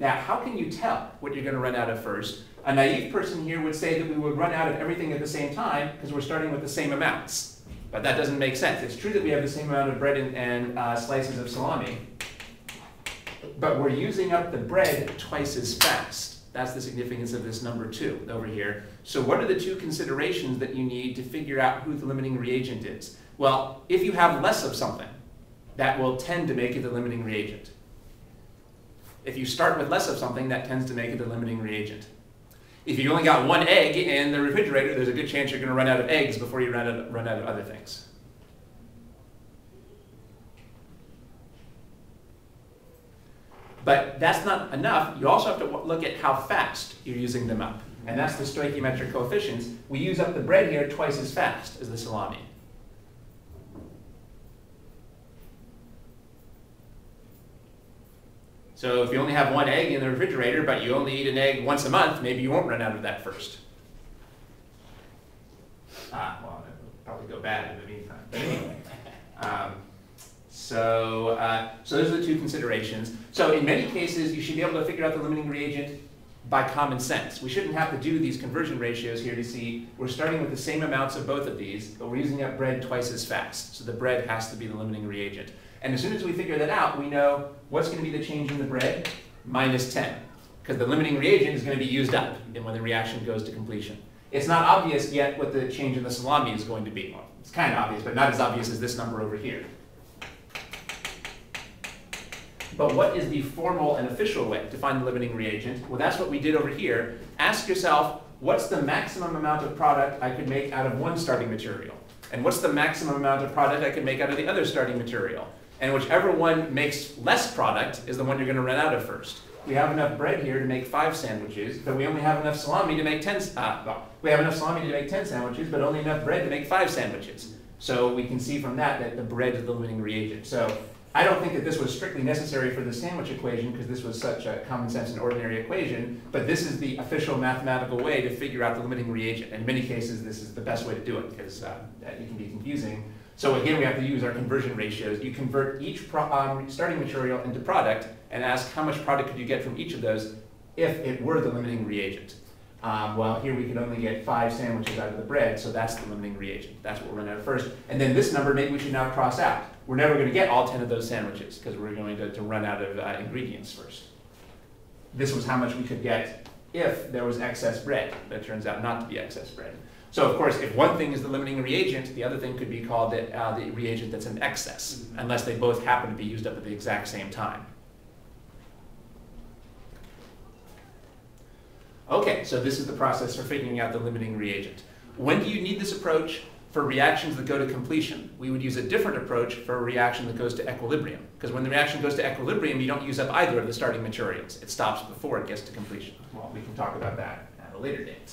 Now, how can you tell what you're going to run out of first? A naive person here would say that we would run out of everything at the same time because we're starting with the same amounts. But that doesn't make sense. It's true that we have the same amount of bread and, and uh, slices of salami, but we're using up the bread twice as fast. That's the significance of this number two over here. So what are the two considerations that you need to figure out who the limiting reagent is? Well, if you have less of something, that will tend to make it the limiting reagent. If you start with less of something, that tends to make it the limiting reagent. If you only got one egg in the refrigerator, there's a good chance you're going to run out of eggs before you run out of, run out of other things. But that's not enough. You also have to look at how fast you're using them up. And that's the stoichiometric coefficients. We use up the bread here twice as fast as the salami. So if you only have one egg in the refrigerator, but you only eat an egg once a month, maybe you won't run out of that first. Ah, well, it will probably go bad in the meantime. But anyway. Um, so, uh, so those are the two considerations. So in many cases, you should be able to figure out the limiting reagent by common sense. We shouldn't have to do these conversion ratios here to see we're starting with the same amounts of both of these, but we're using up bread twice as fast. So the bread has to be the limiting reagent. And as soon as we figure that out, we know what's going to be the change in the bread? Minus 10. Because the limiting reagent is going to be used up when the reaction goes to completion. It's not obvious yet what the change in the salami is going to be. Well, it's kind of obvious, but not as obvious as this number over here. But what is the formal and official way to find the limiting reagent? Well, that's what we did over here. Ask yourself, what's the maximum amount of product I could make out of one starting material? And what's the maximum amount of product I could make out of the other starting material? And whichever one makes less product is the one you're going to run out of first. We have enough bread here to make five sandwiches, but we only have enough salami to make ten. Uh, well, we have enough salami to make ten sandwiches, but only enough bread to make five sandwiches. So we can see from that that the bread is the limiting reagent. So I don't think that this was strictly necessary for the sandwich equation because this was such a common sense and ordinary equation, but this is the official mathematical way to figure out the limiting reagent. In many cases, this is the best way to do it because uh, it can be confusing. So again, we have to use our conversion ratios. You convert each um, starting material into product and ask how much product could you get from each of those if it were the limiting reagent. Um, well, here we could only get five sandwiches out of the bread, so that's the limiting reagent. That's what we're running out first. And then this number, maybe we should now cross out. We're never going to get all 10 of those sandwiches because we're going to, to, run out of uh, ingredients first. This was how much we could get if there was excess bread. That turns out not to be excess bread. So of course, if one thing is the limiting reagent, the other thing could be called the, uh, the reagent that's in excess, unless they both happen to be used up at the exact same time. Okay, so this is the process for figuring out the limiting reagent. When do you need this approach? For reactions that go to completion. We would use a different approach for a reaction that goes to equilibrium. Because when the reaction goes to equilibrium, you don't use up either of the starting materials. It stops before it gets to completion. Well, we can talk about that at a later date.